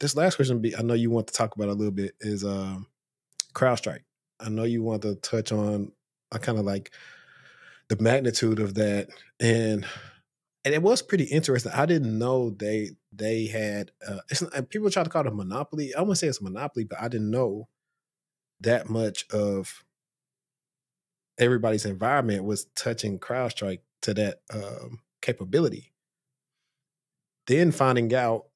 this last question, be, I know you want to talk about a little bit is um, CrowdStrike. I know you want to touch on I kind of like the magnitude of that, and and it was pretty interesting. I didn't know they they had uh, people try to call it a monopoly. I wouldn't say it's a monopoly, but I didn't know that much of everybody's environment was touching CrowdStrike to that um, capability. Then finding out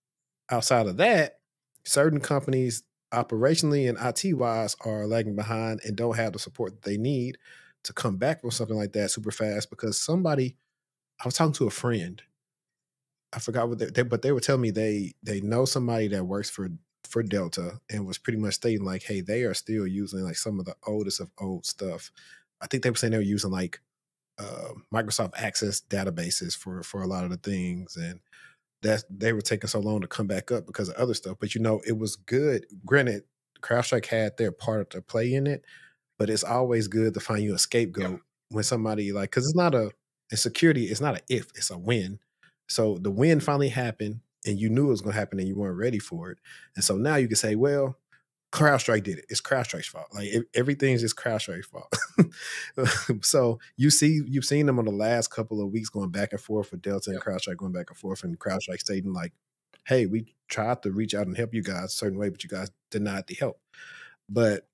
outside of that, certain companies operationally and IT wise are lagging behind and don't have the support that they need to come back from something like that super fast because somebody I was talking to a friend. I forgot what they, they but they were telling me they they know somebody that works for for Delta and was pretty much stating like, hey, they are still using like some of the oldest of old stuff. I think they were saying they were using like uh, Microsoft Access databases for for a lot of the things, and that they were taking so long to come back up because of other stuff. But you know, it was good. Granted, CrowdStrike had their part to play in it, but it's always good to find you a scapegoat yeah. when somebody like because it's not a in security, it's not an if, it's a win. So the win finally happened, and you knew it was going to happen, and you weren't ready for it. And so now you can say, well, CrowdStrike did it. It's CrowdStrike's fault. Like it, everything's just CrowdStrike's fault. so you see, you've seen them on the last couple of weeks going back and forth with Delta and CrowdStrike going back and forth, and CrowdStrike stating like, "Hey, we tried to reach out and help you guys a certain way, but you guys denied the help." But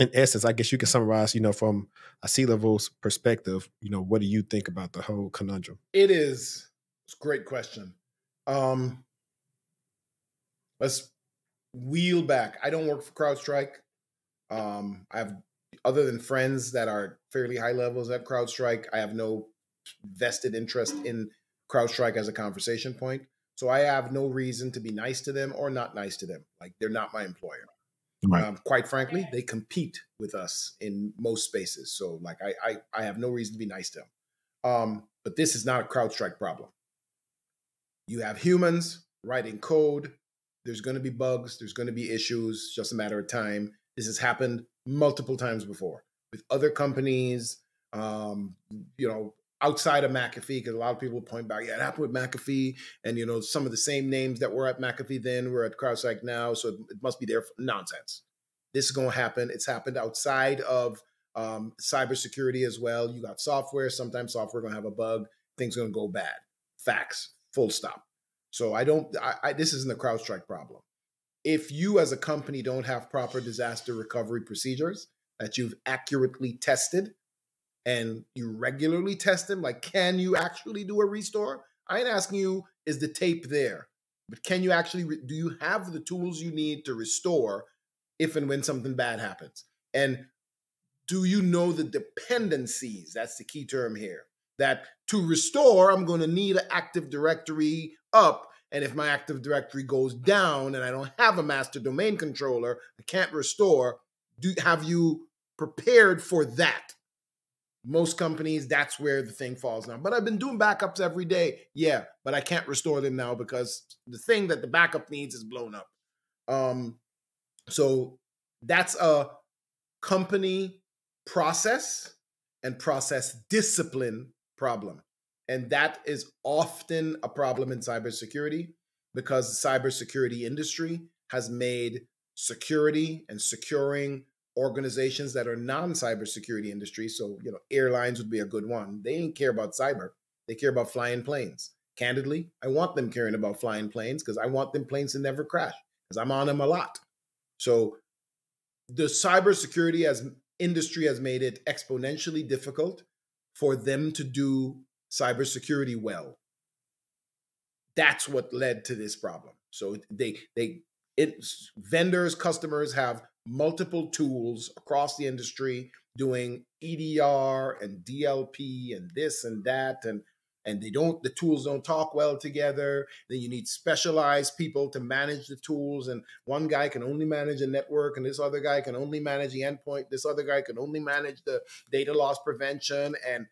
in essence, I guess you can summarize, you know, from a C-level's perspective, you know, what do you think about the whole conundrum? It is. It's a great question. Um, let's wheel back. I don't work for CrowdStrike. Um, I have other than friends that are fairly high levels at CrowdStrike. I have no vested interest in CrowdStrike as a conversation point. So I have no reason to be nice to them or not nice to them. Like they're not my employer. Right. Um, quite frankly, they compete with us in most spaces. So like I, I, I have no reason to be nice to them. Um, but this is not a CrowdStrike problem. You have humans writing code. There's going to be bugs. There's going to be issues. Just a matter of time. This has happened multiple times before with other companies. Um, you know, outside of McAfee, because a lot of people point back, yeah, it happened with McAfee, and you know, some of the same names that were at McAfee then were at CrowdStrike now, so it must be there. For, Nonsense. This is going to happen. It's happened outside of um, cybersecurity as well. You got software. Sometimes software going to have a bug. Things going to go bad. Facts. Full stop. So I don't. I, I, this isn't a CrowdStrike problem. If you as a company don't have proper disaster recovery procedures that you've accurately tested and you regularly test them, like can you actually do a restore? I ain't asking you is the tape there, but can you actually do you have the tools you need to restore if and when something bad happens? And do you know the dependencies? That's the key term here. That to restore, I'm going to need an Active Directory up. And if my Active Directory goes down and I don't have a master domain controller, I can't restore. Do have you prepared for that? most companies that's where the thing falls down but i've been doing backups every day yeah but i can't restore them now because the thing that the backup needs is blown up um so that's a company process and process discipline problem and that is often a problem in cybersecurity because the cybersecurity industry has made security and securing organizations that are non-cybersecurity industry. So, you know, airlines would be a good one. They didn't care about cyber. They care about flying planes. Candidly, I want them caring about flying planes because I want them planes to never crash because I'm on them a lot. So the cybersecurity as industry has made it exponentially difficult for them to do cybersecurity well. That's what led to this problem. So they they it vendors customers have multiple tools across the industry doing EDR and DLP and this and that and and they don't the tools don't talk well together then you need specialized people to manage the tools and one guy can only manage a network and this other guy can only manage the endpoint this other guy can only manage the data loss prevention and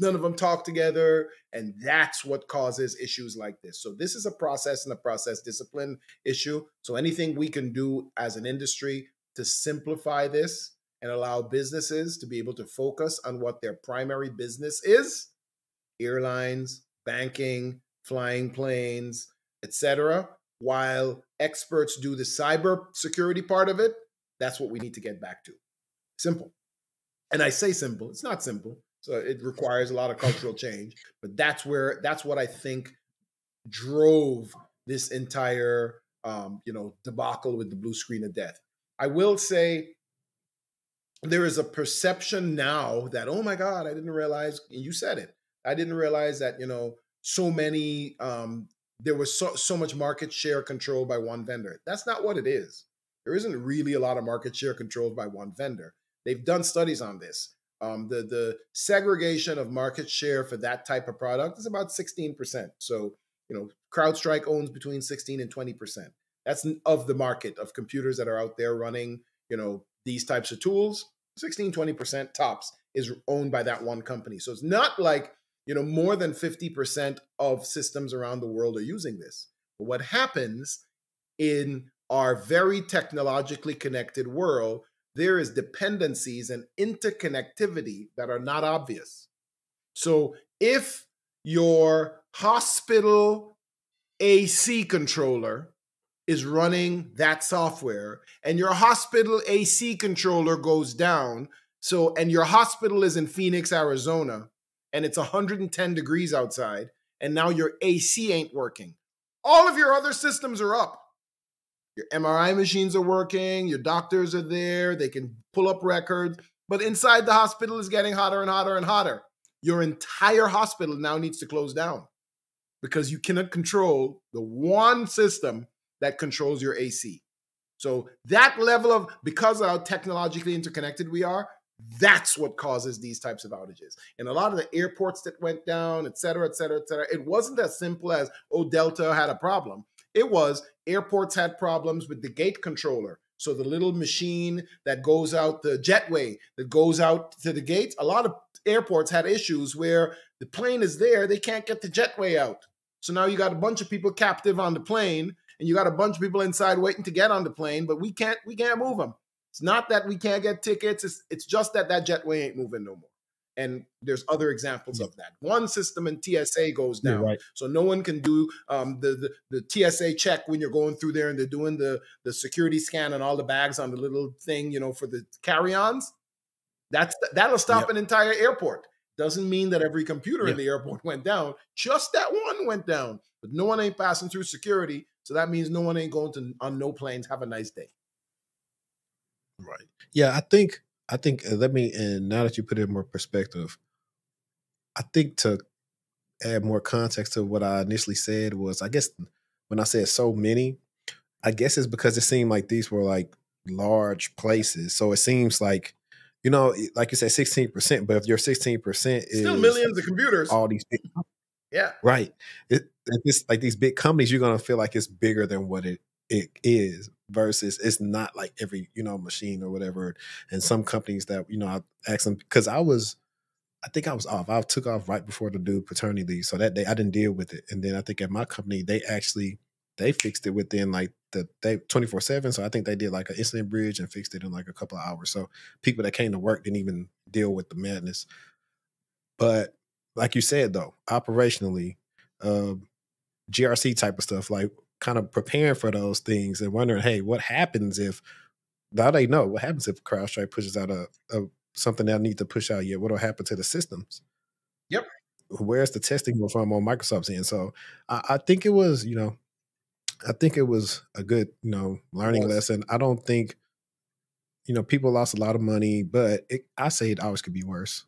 none of them talk together and that's what causes issues like this. So this is a process and a process discipline issue. So anything we can do as an industry to simplify this and allow businesses to be able to focus on what their primary business is airlines banking flying planes etc while experts do the cyber security part of it. That's what we need to get back to. Simple. And I say simple, it's not simple. So it requires a lot of cultural change, but that's where that's what I think drove this entire um, you know debacle with the blue screen of death. I will say there is a perception now that oh my god, I didn't realize and you said it. I didn't realize that you know so many um, there was so so much market share controlled by one vendor. That's not what it is. There isn't really a lot of market share controlled by one vendor. They've done studies on this. Um, the the segregation of market share for that type of product is about 16%. So, you know, CrowdStrike owns between 16 and 20%. That's of the market of computers that are out there running, you know, these types of tools. 16, 20% tops is owned by that one company. So it's not like, you know, more than 50% of systems around the world are using this. But what happens in our very technologically connected world there is dependencies and interconnectivity that are not obvious. So if your hospital AC controller is running that software and your hospital AC controller goes down, so and your hospital is in Phoenix, Arizona, and it's 110 degrees outside, and now your AC ain't working. All of your other systems are up. Your MRI machines are working, your doctors are there, they can pull up records, but inside the hospital is getting hotter and hotter and hotter. Your entire hospital now needs to close down because you cannot control the one system that controls your AC. So that level of because of how technologically interconnected we are, that's what causes these types of outages. And a lot of the airports that went down, et cetera, et cetera, et cetera, it wasn't as simple as, oh, Delta had a problem. It was airports had problems with the gate controller. So the little machine that goes out the jetway that goes out to the gates, a lot of airports had issues where the plane is there, they can't get the jetway out. So now you got a bunch of people captive on the plane and you got a bunch of people inside waiting to get on the plane, but we can't we can't move them. It's not that we can't get tickets, it's, it's just that that jetway ain't moving no more. And there's other examples of that. One system in TSA goes down, right. so no one can do um, the, the, the TSA check when you're going through there and they're doing the the security scan on all the bags on the little thing, you know, for the carry-ons. That's that'll stop yep. an entire airport. Doesn't mean that every computer yep. in the airport went down. Just that one went down, but no one ain't passing through security, so that means no one ain't going to on no planes. Have a nice day. Right. Yeah, I think I think uh, let me and now that you put it in more perspective, I think to add more context to what I initially said was I guess when I said so many, I guess it's because it seemed like these were like large places. So it seems like, you know, like you said, 16%, but if your 16% is still millions of computers, all these big, yeah. Right. It, it's like these big companies, you're gonna feel like it's bigger than what it it is versus it's not like every you know machine or whatever and some companies that you know i asked them because i was i think i was off. I took off right before the due paternity leave so that day i didn't deal with it and then i think at my company they actually they fixed it within like the they 24 7 so i think they did like an incident bridge and fixed it in like a couple of hours so people that came to work didn't even deal with the madness. But like you said though operationally uh, grc type of stuff like kind of preparing for those things and wondering, hey, what happens if now they know what happens if CrowdStrike pushes out a, a something they'll need to push out yet? What'll happen to the systems? Yep. Where's the testing from on Microsoft's end? So I, I, think it was, you know, I think it was a good, you know, learning lesson. I don't think, you know, people lost a lot of money, but it, I say it always could be worse.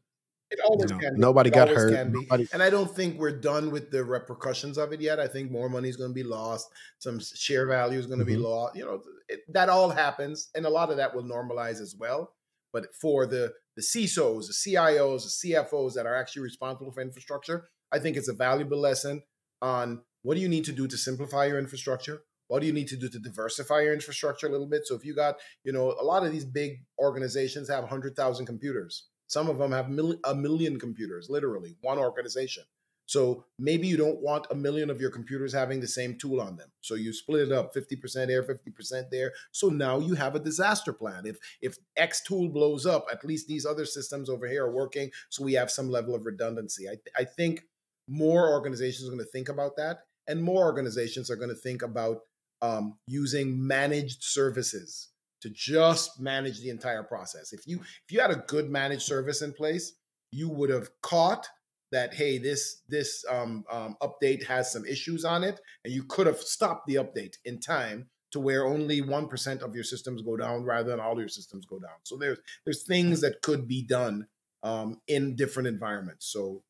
It always you know, can. Be. Nobody it got hurt. Nobody... And I don't think we're done with the repercussions of it yet. I think more money is going to be lost. Some share value is going to mm-hmm. be lost. You know, it, that all happens, and a lot of that will normalize as well. But for the the CISOs, the CIOs, the CFOs that are actually responsible for infrastructure, I think it's a valuable lesson on what do you need to do to simplify your infrastructure. What do you need to do to diversify your infrastructure a little bit? So if you got, you know, a lot of these big organizations have 100,000 computers some of them have mil- a million computers, literally, one organization. So maybe you don't want a million of your computers having the same tool on them. So you split it up 50% there, 50% there. So now you have a disaster plan. If if X tool blows up, at least these other systems over here are working. So we have some level of redundancy. I, th- I think more organizations are going to think about that. And more organizations are going to think about um, using managed services to just manage the entire process. If you if you had a good managed service in place, you would have caught that hey this this um, um, update has some issues on it, and you could have stopped the update in time to where only one percent of your systems go down rather than all your systems go down. So there's there's things that could be done um, in different environments. So